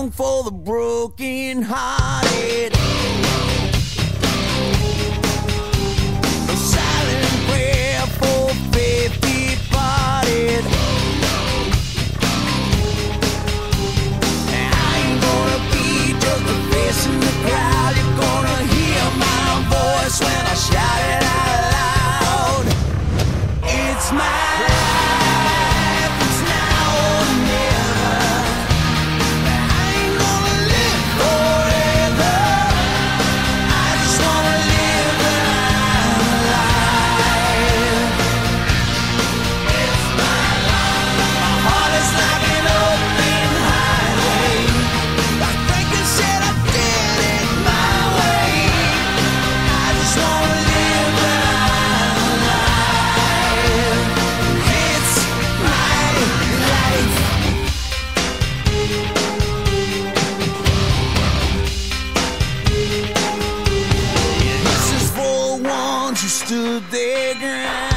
song for the broken hearted. stood their ground.